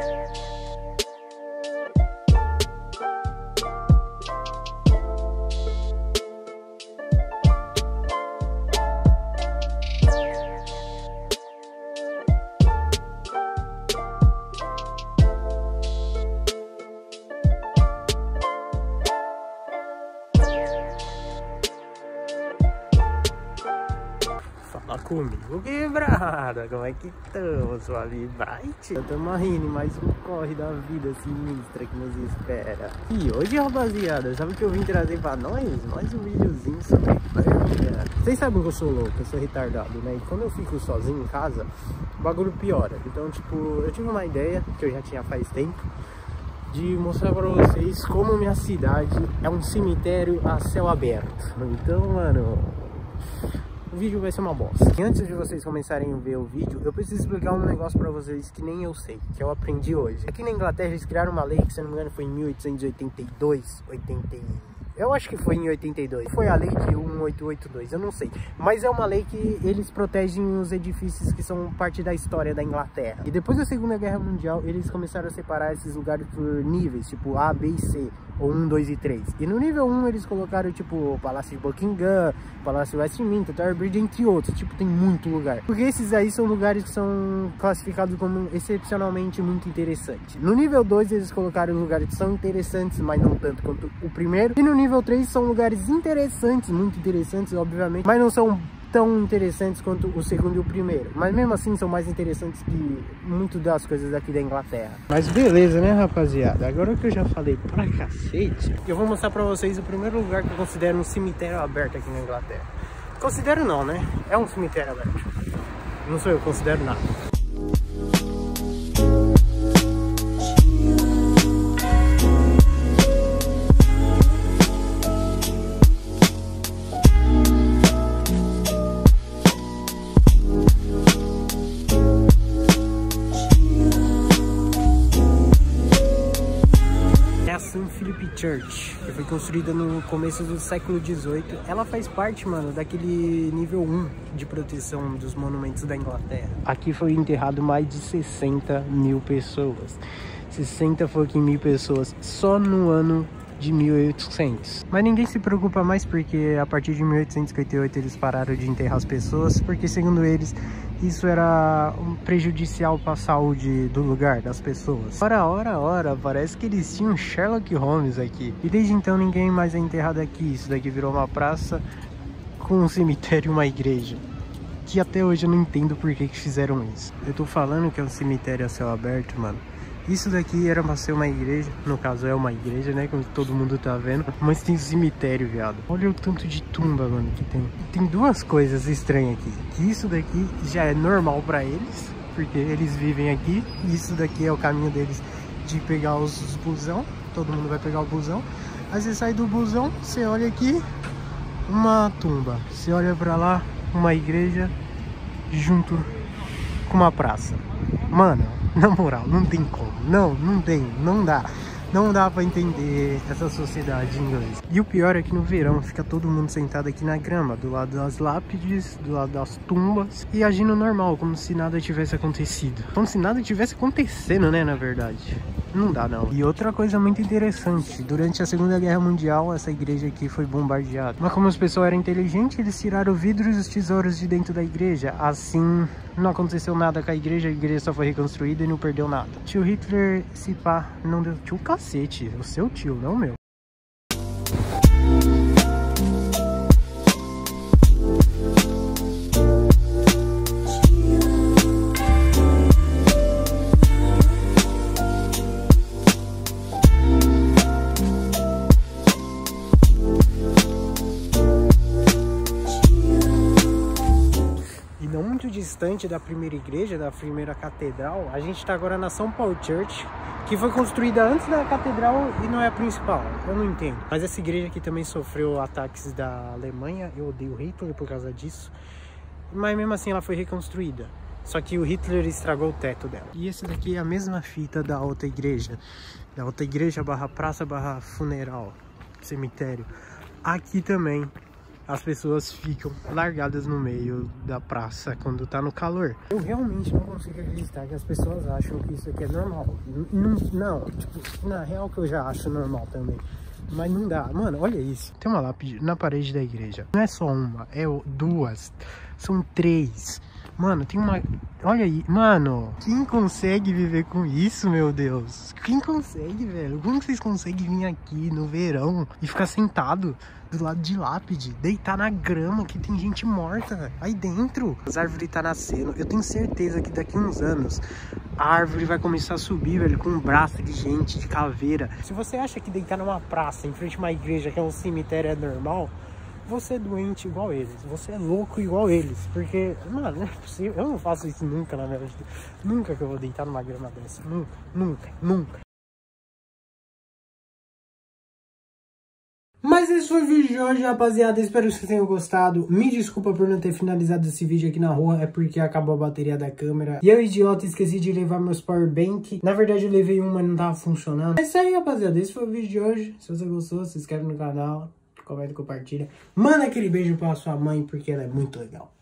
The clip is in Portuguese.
Yeah. Comigo, quebrada. Como é que estamos, sua? Eu tô rindo mais um corre da vida sinistra que nos espera. E hoje, rapaziada, sabe o que eu vim trazer pra nós? Mais um videozinho sobre. Vocês sabem que eu sou louco, eu sou retardado, né? E quando eu fico sozinho em casa, o bagulho piora. Então, tipo, eu tive uma ideia que eu já tinha faz tempo de mostrar pra vocês como minha cidade é um cemitério a céu aberto. Então, mano, o vídeo vai ser uma bosta. E antes de vocês começarem a ver o vídeo, eu preciso explicar um negócio pra vocês que nem eu sei, que eu aprendi hoje. Aqui na Inglaterra eles criaram uma lei que, se não me engano, foi em 1882, 81 eu acho que foi em 82. Foi a lei de 1882, eu não sei. Mas é uma lei que eles protegem os edifícios que são parte da história da Inglaterra. E depois da Segunda Guerra Mundial, eles começaram a separar esses lugares por níveis, tipo A, B e C, ou 1, 2 e 3. E no nível 1 eles colocaram, tipo, o Palácio de Buckingham, Palácio Westminster, Tower Bridge, entre outros. Tipo, tem muito lugar. Porque esses aí são lugares que são classificados como excepcionalmente muito interessantes. No nível 2 eles colocaram lugares que são interessantes, mas não tanto quanto o primeiro. E no nível nível 3 são lugares interessantes, muito interessantes, obviamente, mas não são tão interessantes quanto o segundo e o primeiro. Mas mesmo assim são mais interessantes que muito das coisas aqui da Inglaterra. Mas beleza, né, rapaziada? Agora que eu já falei pra cacete, eu vou mostrar pra vocês o primeiro lugar que eu considero um cemitério aberto aqui na Inglaterra. Considero não, né? É um cemitério aberto. Não sou eu, considero nada. Church, que foi construída no começo do século XVIII. Ela faz parte, mano, daquele nível 1 de proteção dos monumentos da Inglaterra. Aqui foi enterrado mais de 60 mil pessoas. 60 fucking mil pessoas só no ano de 1800. Mas ninguém se preocupa mais porque a partir de 1858 eles pararam de enterrar as pessoas, porque segundo eles isso era prejudicial para a saúde do lugar, das pessoas. Ora, ora, ora, parece que eles tinham Sherlock Holmes aqui. E desde então ninguém mais é enterrado aqui. Isso daqui virou uma praça com um cemitério e uma igreja. Que até hoje eu não entendo por que, que fizeram isso. Eu tô falando que é um cemitério a céu aberto, mano. Isso daqui era pra ser uma igreja, no caso é uma igreja, né, como todo mundo tá vendo, mas tem cemitério, viado. Olha o tanto de tumba, mano, que tem. Tem duas coisas estranhas aqui, que isso daqui já é normal pra eles, porque eles vivem aqui, e isso daqui é o caminho deles de pegar os, os busão, todo mundo vai pegar o busão, aí você sai do busão, você olha aqui, uma tumba, você olha pra lá, uma igreja junto com uma praça. Mano, na moral, não tem como. Não, não tem, não dá. Não dá pra entender essa sociedade inglesa. E o pior é que no verão fica todo mundo sentado aqui na grama, do lado das lápides, do lado das tumbas, e agindo normal, como se nada tivesse acontecido. Como se nada tivesse acontecendo, né, na verdade. Não dá, não. E outra coisa muito interessante, durante a Segunda Guerra Mundial, essa igreja aqui foi bombardeada. Mas como os pessoal eram inteligentes, eles tiraram vidros e os tesouros de dentro da igreja. Assim, não aconteceu nada com a igreja, a igreja só foi reconstruída e não perdeu nada. Tio Hitler, se pá, não deu... Tio cacete, o seu tio, não o meu. Distante da primeira igreja, da primeira catedral, a gente está agora na São Paulo Church, que foi construída antes da catedral e não é a principal. Eu não entendo. Mas essa igreja aqui também sofreu ataques da Alemanha. Eu odeio Hitler por causa disso. Mas mesmo assim ela foi reconstruída. Só que o Hitler estragou o teto dela. E esse daqui é a mesma fita da outra igreja. Da outra igreja barra praça barra funeral, cemitério. Aqui também as pessoas ficam largadas no meio da praça quando tá no calor. Eu realmente não consigo acreditar que as pessoas acham que isso aqui é normal. Não, não tipo, na real que eu já acho normal também. Mas não dá. Mano, olha isso. Tem uma lápide na parede da igreja. Não é só uma, é duas. São três. Mano, tem uma... Olha aí, mano. Quem consegue viver com isso, meu Deus? Quem consegue, velho? Como vocês conseguem vir aqui no verão e ficar sentado do lado de lápide, deitar na grama que tem gente morta aí dentro? As árvores tá nascendo. Eu tenho certeza que daqui uns anos a árvore vai começar a subir, velho, com um braço de gente, de caveira. Se você acha que deitar numa praça em frente a uma igreja que é um cemitério é normal, você é doente igual eles, você é louco igual eles, porque, mano, não é possível, eu não faço isso nunca na minha vida, nunca que eu vou deitar numa grama dessa, nunca, nunca, nunca. Mas esse foi o vídeo de hoje, rapaziada. Espero que vocês tenham gostado. Me desculpa por não ter finalizado esse vídeo aqui na rua, é porque acabou a bateria da câmera. E eu, idiota, esqueci de levar meus powerbank. Na verdade, eu levei um, mas não tava funcionando. É isso aí, rapaziada. Esse foi o vídeo de hoje. Se você gostou, se inscreve no canal comenta, compartilha. Manda aquele beijo pra sua mãe, porque ela é muito legal.